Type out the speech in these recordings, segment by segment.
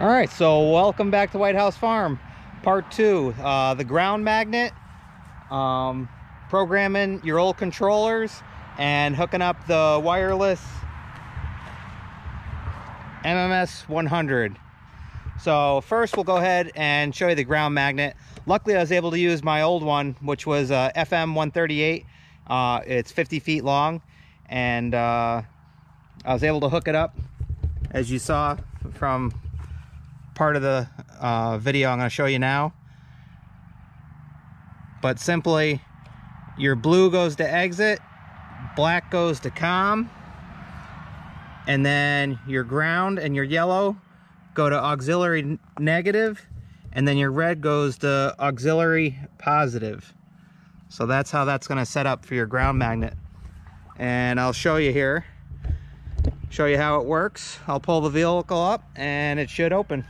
All right, so welcome back to Whitehouse Farm, part two, uh, the ground magnet, um, programming your old controllers and hooking up the wireless MMS 100. So first we'll go ahead and show you the ground magnet. Luckily I was able to use my old one, which was a FM 138. Uh, it's 50 feet long and uh, I was able to hook it up as you saw from part of the uh, video I'm going to show you now. But simply, your blue goes to exit, black goes to COM, and then your ground and your yellow go to auxiliary negative, and then your red goes to auxiliary positive. So that's how that's going to set up for your ground magnet. And I'll show you here, show you how it works. I'll pull the vehicle up and it should open.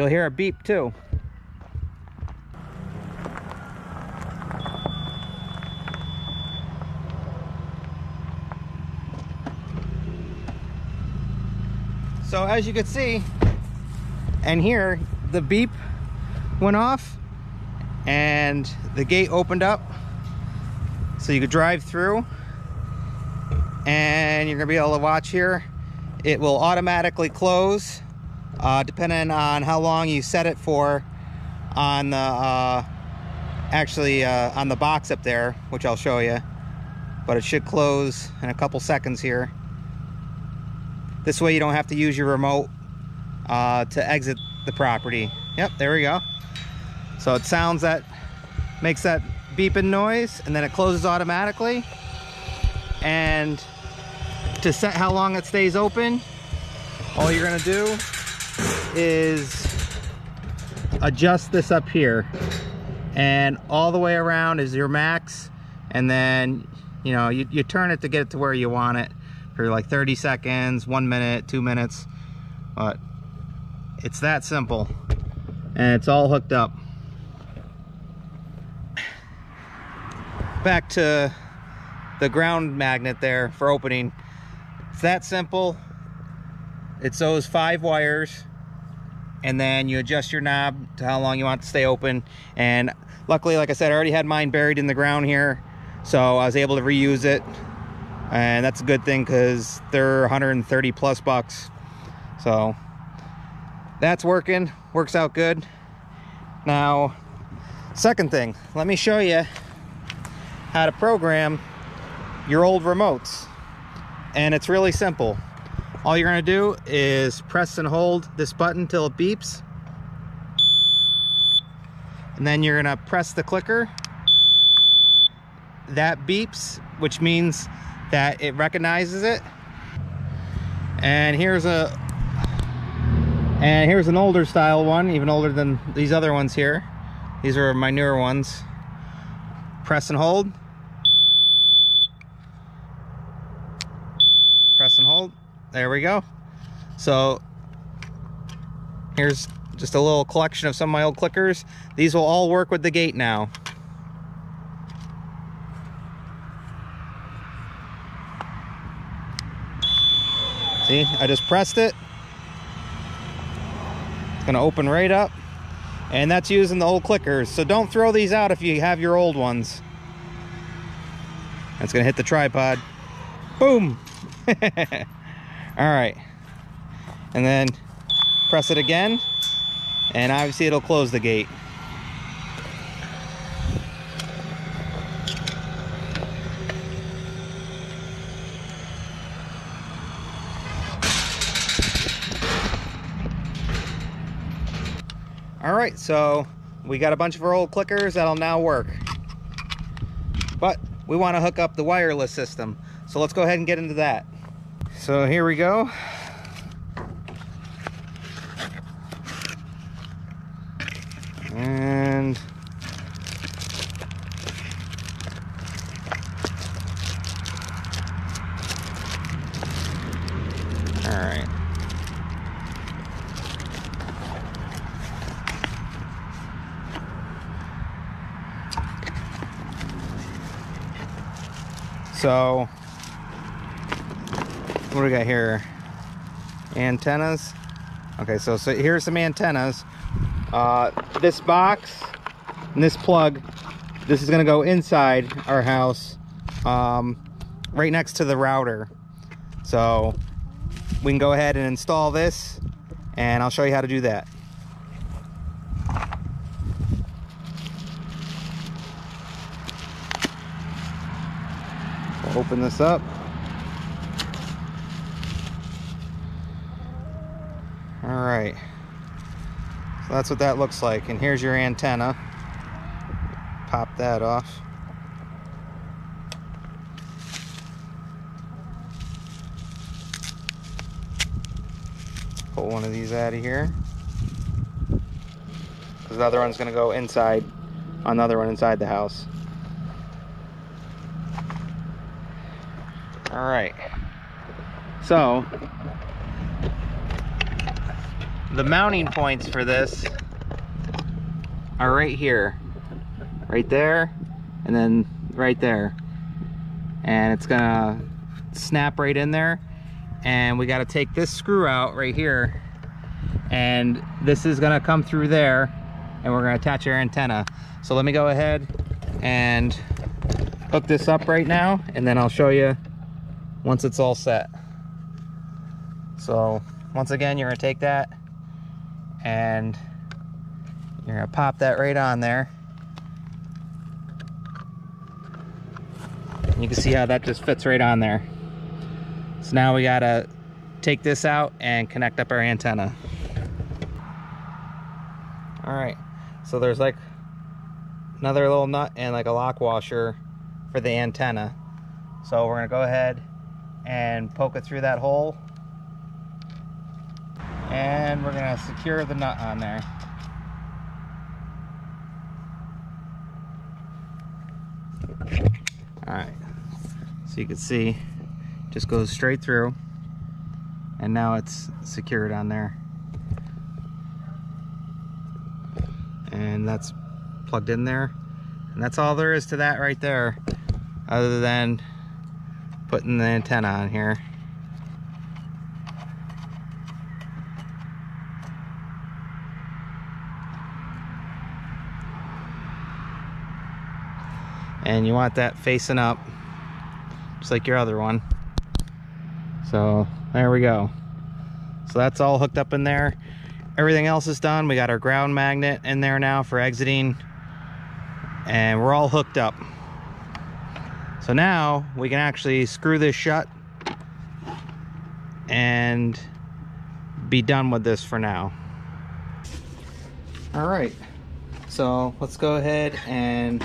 You'll hear a beep too. So as you can see and here, the beep went off and the gate opened up so you could drive through and you're gonna be able to watch here. It will automatically close uh, depending on how long you set it for on the uh, actually uh, on the box up there which I'll show you. But it should close in a couple seconds here. This way you don't have to use your remote uh, to exit the property. Yep there we go. So it sounds that makes that beeping noise and then it closes automatically. And to set how long it stays open all you're gonna do is adjust this up here and all the way around is your max. And then you know you, you turn it to get it to where you want it for like 30 seconds one minute two minutes. But it's that simple. And it's all hooked up. Back to the ground magnet there for opening. It's that simple. It's those five wires and then you adjust your knob to how long you want to stay open. And luckily like I said I already had mine buried in the ground here so I was able to reuse it. And that's a good thing because they're 130 plus bucks. So that's working. Works out good. Now second thing let me show you how to program your old remotes. And it's really simple all you're gonna do is press and hold this button till it beeps. And then you're gonna press the clicker. That beeps, which means that it recognizes it. And here's a and here's an older style one, even older than these other ones here. These are my newer ones. Press and hold. Press and hold there we go. So here's just a little collection of some of my old clickers. These will all work with the gate now. See I just pressed it. It's gonna open right up. And that's using the old clickers. So don't throw these out if you have your old ones. That's gonna hit the tripod. Boom all right. And then press it again and obviously it'll close the gate. All right so we got a bunch of our old clickers that'll now work. But we want to hook up the wireless system so let's go ahead and get into that so here we go. And all right. So what do got here? Antennas. Okay, so, so here's some antennas. Uh, this box and this plug, this is gonna go inside our house, um, right next to the router. So we can go ahead and install this and I'll show you how to do that. We'll open this up. All right. So that's what that looks like. And here's your antenna. Pop that off. Pull one of these out of here. Because the other one's going to go inside, another one inside the house. All right. So, the mounting points for this are right here. Right there, and then right there. And it's gonna snap right in there. And we gotta take this screw out right here. And this is gonna come through there and we're gonna attach our antenna. So let me go ahead and hook this up right now and then I'll show you once it's all set. So once again, you're gonna take that and you're gonna pop that right on there. You can see how that just fits right on there. So now we gotta take this out and connect up our antenna. All right, so there's like another little nut and like a lock washer for the antenna. So we're gonna go ahead and poke it through that hole and we're gonna secure the nut on there. All right, so you can see, just goes straight through and now it's secured on there. And that's plugged in there. And that's all there is to that right there, other than putting the antenna on here. And you want that facing up just like your other one. So there we go. So that's all hooked up in there. Everything else is done. We got our ground magnet in there now for exiting. And we're all hooked up. So now we can actually screw this shut and be done with this for now. All right. So let's go ahead and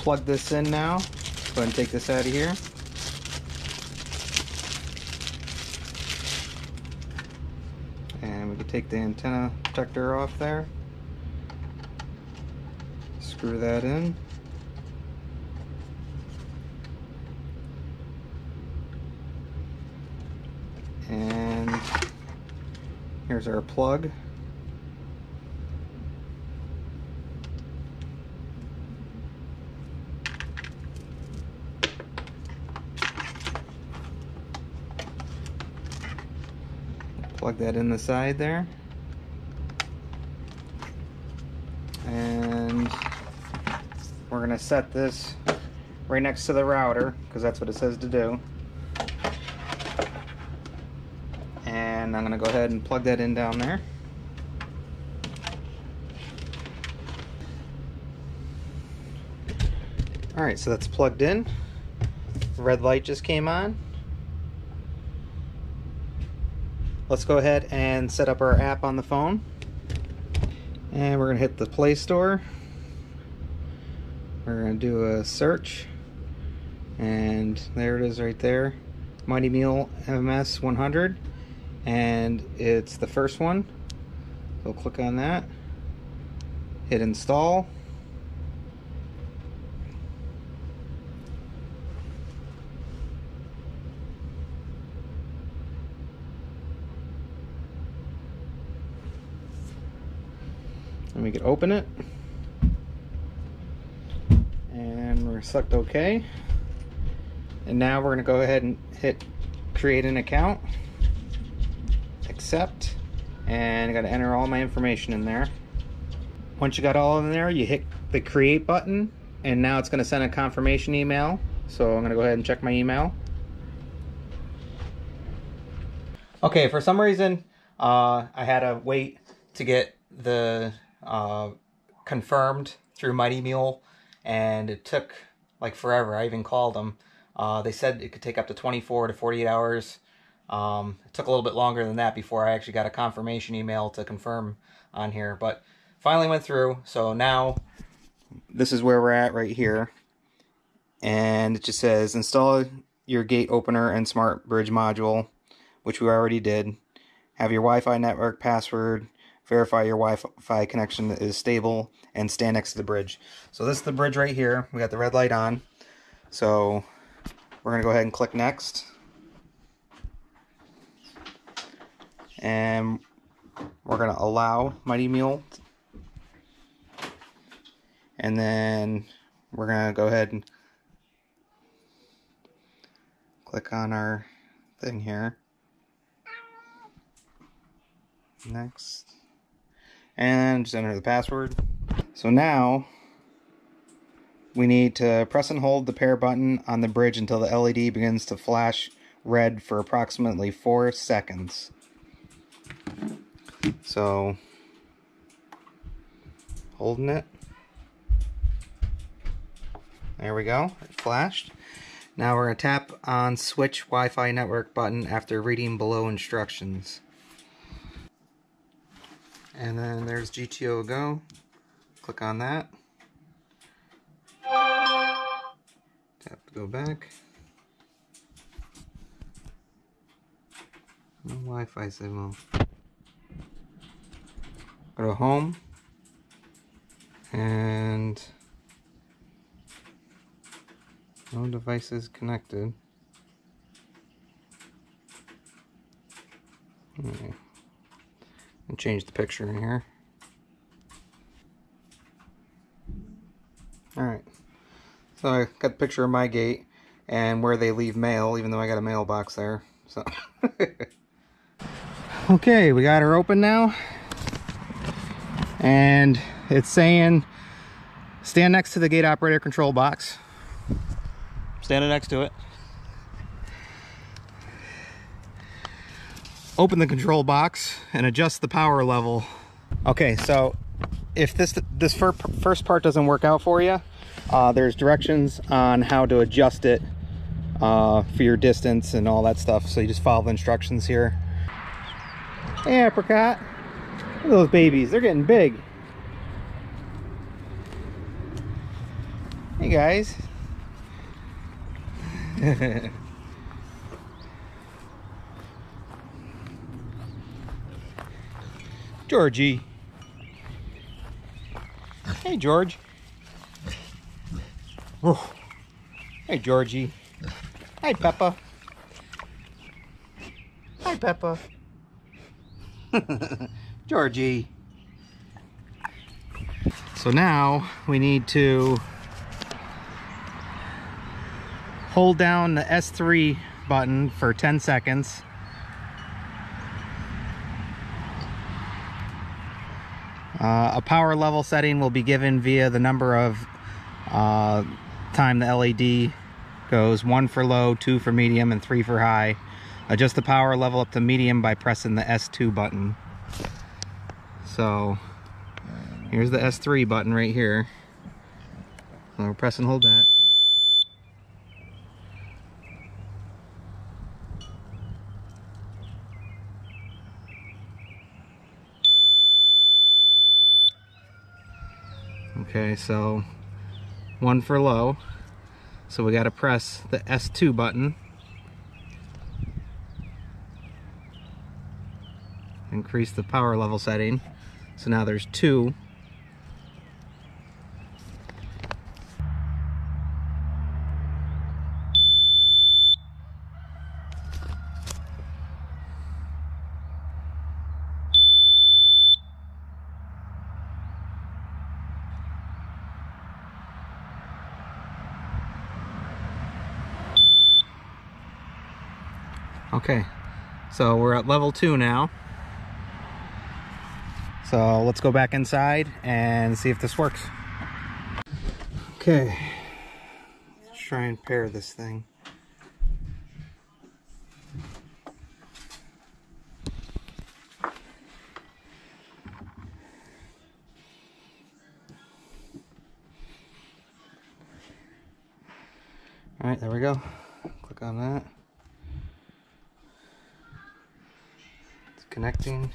plug this in now. Go ahead and take this out of here. And we can take the antenna protector off there. Screw that in. And here's our plug. That in the side there. And we're gonna set this right next to the router because that's what it says to do. And I'm gonna go ahead and plug that in down there. Alright so that's plugged in. Red light just came on let's go ahead and set up our app on the phone. And we're gonna hit the Play Store. We're gonna do a search. And there it is right there. Mighty Mule MS 100. And it's the first one. So click on that. Hit install. And we can open it and we're select OK and now we're gonna go ahead and hit create an account accept and I got to enter all my information in there. Once you got all in there, you hit the create button and now it's going to send a confirmation email. So I'm going to go ahead and check my email. Okay, for some reason, uh, I had to wait to get the uh, confirmed through Mighty Mule, and it took like forever. I even called them. Uh, they said it could take up to 24 to 48 hours. Um, it took a little bit longer than that before I actually got a confirmation email to confirm on here, but finally went through. So now this is where we're at right here. And it just says install your gate opener and smart bridge module, which we already did. Have your Wi-Fi network password, verify your Wi-Fi connection is stable, and stand next to the bridge. So this is the bridge right here. We got the red light on. So we're going to go ahead and click next. And we're going to allow Mighty Mule and then we're gonna go ahead and click on our thing here next and just enter the password so now we need to press and hold the pair button on the bridge until the LED begins to flash red for approximately four seconds so holding it there we go. It flashed. Now we're going to tap on switch Wi-Fi network button after reading below instructions. And then there's GTO Go. Click on that. Tap to go back. No Wi-Fi signal. Go to home. And no devices connected. Okay. And change the picture in here. Alright. So I got the picture of my gate and where they leave mail, even though I got a mailbox there. So Okay, we got her open now. And it's saying stand next to the gate operator control box standing next to it. Open the control box and adjust the power level. Okay, so if this this first part doesn't work out for you, uh, there's directions on how to adjust it uh, for your distance and all that stuff. So you just follow the instructions here. Hey, apricot. Look at those babies. They're getting big. Hey, guys. Georgie. Hey, George. Oh. Hey, Georgie. Hi, Peppa. Hi, Peppa. Georgie. So now we need to hold down the S3 button for 10 seconds. Uh, a power level setting will be given via the number of uh, time the LED goes. One for low, two for medium, and three for high. Adjust the power level up to medium by pressing the S2 button. So, here's the S3 button right here. So press and hold that. Okay, so one for low. So we got to press the S2 button. Increase the power level setting. So now there's two Okay, so we're at level two now. So let's go back inside and see if this works. Okay, let's try and pair this thing. All right, there we go. Click on that. Connecting.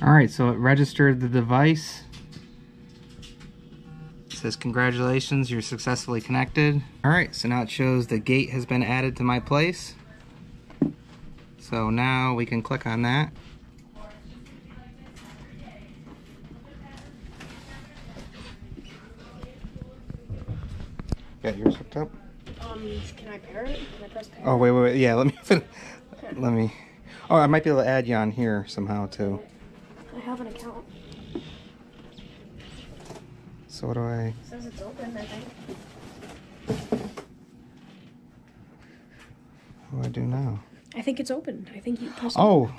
All right, so it registered the device. It says congratulations, you're successfully connected. All right, so now it shows the gate has been added to my place. So now we can click on that. Got yours hooked up? Um, can I pair it? Can I press pair? Oh wait, wait, wait. Yeah, let me fin- let me. Oh, I might be able to add you on here somehow too. I have an account. So what do I? It says it's open, I think. What do I do now? I think it's open. I think you press Oh,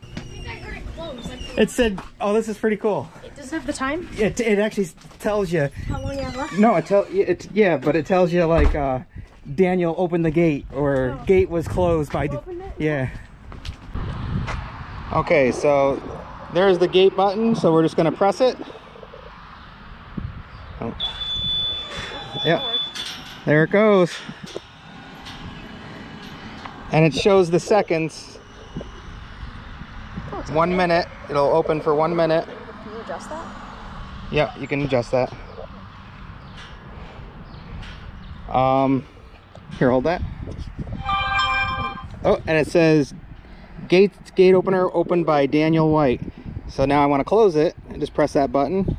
I think I heard it close. It said. Oh, this is pretty cool. It doesn't have the time? It it actually tells you. How long you have left? No, it tell it. Yeah, but it tells you like uh, Daniel opened the gate or Oh. gate was closed by. You D- opened it? Yeah. Okay, so there's the gate button. So we're just gonna press it. Oh. Yeah. There it goes. And it shows the seconds. Oh, One minute. It'll open for one minute. Adjust that? Yeah, you can adjust that. Um, here, hold that. Oh, and it says gate gate opener opened by Daniel White. So now I want to close it. I just press that button.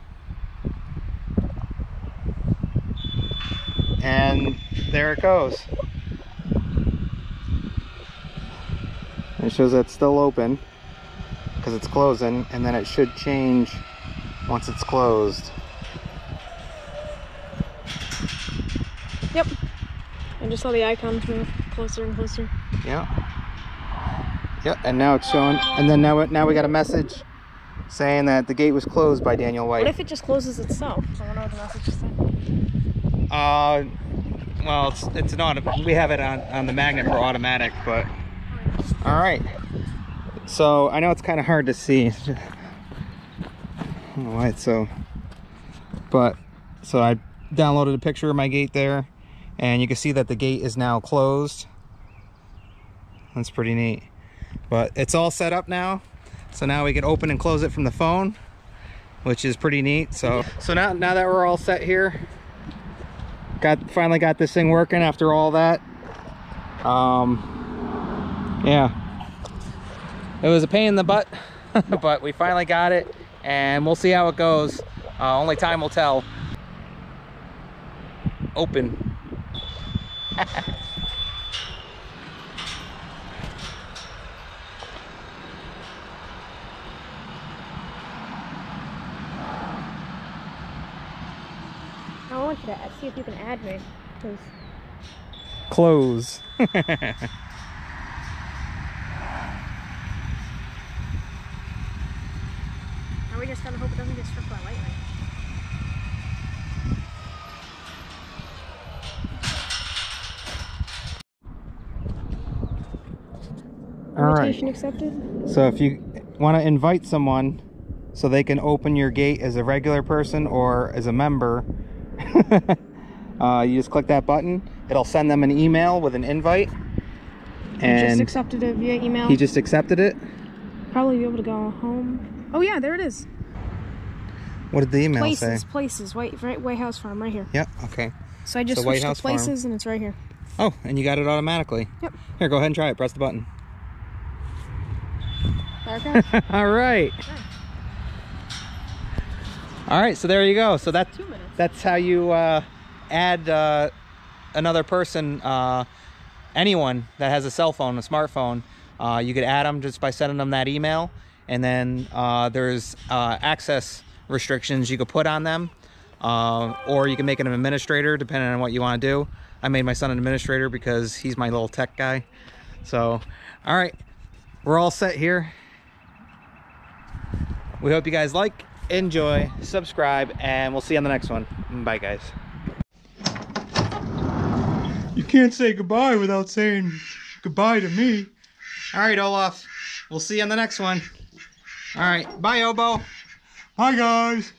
And there it goes. It shows it's still open because it's closing and then it should change once it's closed. Yep. I just saw the icons move closer and closer. Yeah. Yep, and now it's showing and then now now we got a message saying that the gate was closed by Daniel White. What if it just closes itself? I wonder what the message is saying. Uh well it's it's not we have it on, on the magnet for automatic, but all right. So I know it's kind of hard to see. I don't know why it's so but so I downloaded a picture of my gate there and you can see that the gate is now closed. That's pretty neat. But it's all set up now. So now we can open and close it from the phone, which is pretty neat. So so now now that we're all set here, got finally got this thing working after all that. Um yeah. It was a pain in the butt, but we finally got it and we'll see how it goes. Uh, only time will tell. Open. I want you to see if you can add me, please. Close. now we just gotta hope it doesn't get struck by lightning. All right. Invitation accepted? So if you want to invite someone so they can open your gate as a regular person or as a member, uh, you just click that button. It'll send them an email with an invite. And he just accepted it via email. he just accepted it. Probably be able to go home. Oh yeah, there it is. What did the email Places, say? places. places. White, right, Whitehouse Farm, right here. Yep. Okay. So I just So White switched House to Farm. places, and it's right here. Oh, and you got it automatically. Yep. Here, go ahead and try it. Press the button. Okay. All right. All right. So there you go. So that that's how you uh, add uh, another person, uh, anyone that has a cell phone, a smartphone. Uh, you could add them just by sending them that email, and then uh, there's uh, access restrictions you could put on them. Uh, or you can make an administrator depending on what you want to do. I made my son an administrator because he's my little tech guy. So, all right, we're all set here. We hope you guys like, enjoy, subscribe, and we'll see you on the next one. Bye, guys. You can't say goodbye without saying goodbye to me. All right, Olaf. We'll see you on the next one. All right. Bye, Obo. Bye, guys.